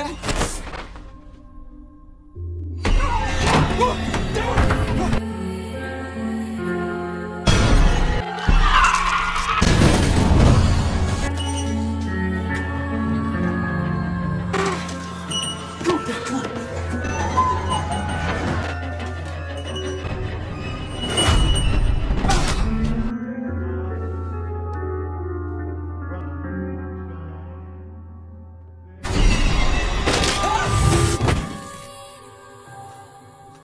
Come on.